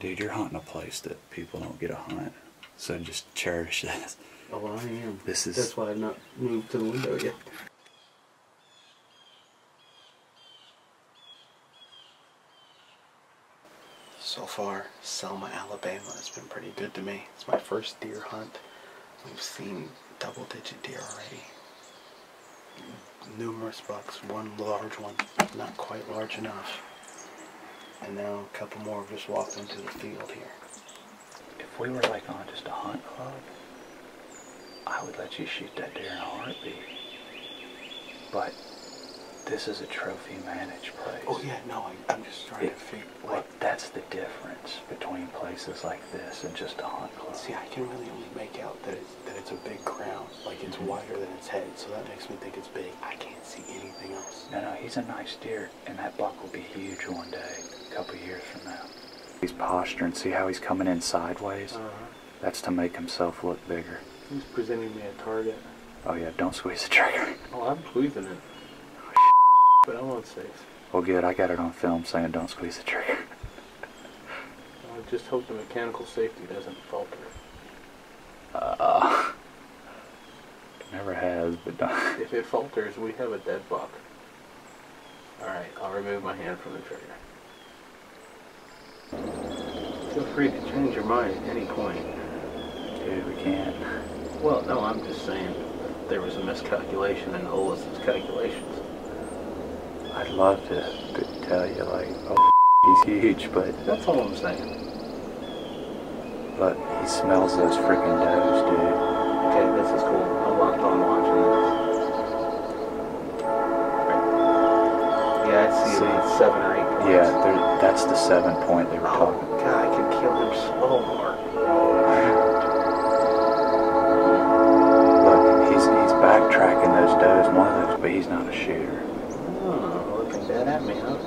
Dude, you're hunting a place that people don't get to hunt. So just cherish this. Oh, I am. This is- That's why I've not moved to the window yet. So far, Selma, Alabama has been pretty good to me. It's my first deer hunt. We've seen double digit deer already. Numerous bucks, one large one, not quite large enough. And now a couple more just walked into the field here. If we were like on just a hunt club, I would let you shoot that deer in a heartbeat. But this is a trophy managed place. Oh yeah, no, I, I'm just trying It, to figure. Like, that's the difference between places like this and just a hunt club. see, I can really only make out that it's a big crown, like it's wider than its head. So that makes me think it's big. I can't see anything else. No, no, he's a nice deer, and that buck will be huge one day, a couple years from now. He's posturing. See how he's coming in sideways? Uh -huh. That's to make himself look bigger. he's presenting me a target. Oh yeah, don't squeeze the trigger. Oh, I'm squeezing it. But I'm on safe. Well, good. I got it on film saying don't squeeze the trigger. I just hope the mechanical safety doesn't falter. Uh, never has, but. If it falters, we have a dead buck. Alright, I'll remove my hand from the trigger. Feel free to change your mind at any point. Dude, we can't. Well, no, I'm just saying there was a miscalculation in Olis's calculations. I'd love to to tell you like, oh, he's huge, but That's all I'm saying. but he smells those freaking does, dude. Okay, this is cool. I'm locked on watching this. Yeah, I see, See. about seven or eight points. Yeah, that's the seven point they were Oh, talking. God, I can kill him slow, Mark. Look, he's he's backtracking those does, one of those, but he's not a shooter. Oh, looking dead at me, huh?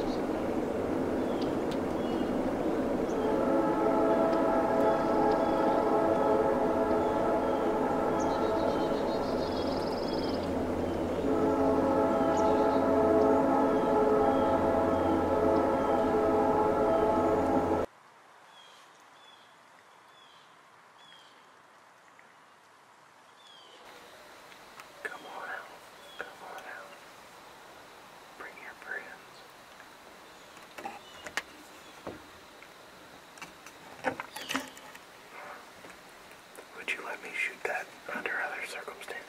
Come on out. Come on out. Bring your friends. Would you let me shoot that under other circumstances?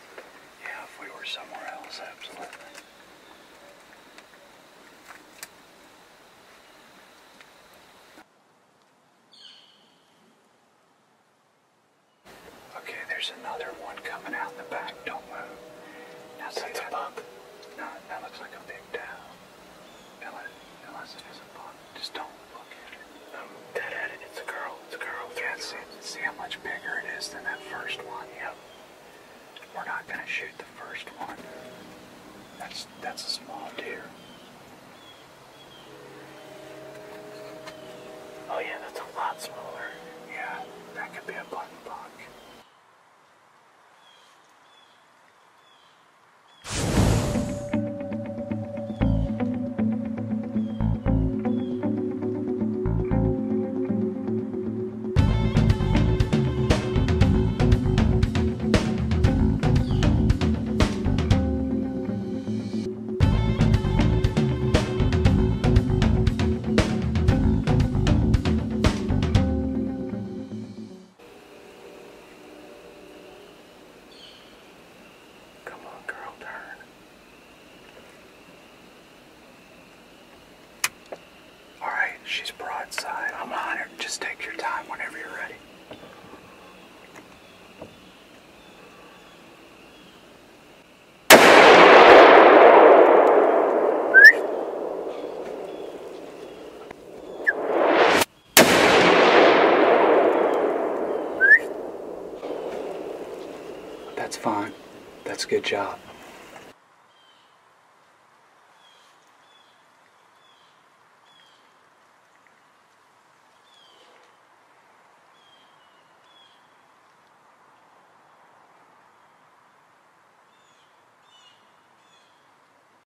Yeah, if we were somewhere else, absolutely. Okay, there's another one coming out in the back. Don't move. Now see That's a that? buck. No, that looks like a big doe. Unless, unless it is a buck. Just don't look at it. I'm dead at it. It's a girl. It's a girl. Yeah, see, see how much bigger it is than that first one? Yep. We're not gonna shoot the first one. That's that's a small deer. Oh yeah, that's a lot smaller. Yeah, that could be a button buck. She's broadside. I'm on her. Just take your time whenever you're ready. That's fine. That's a good job.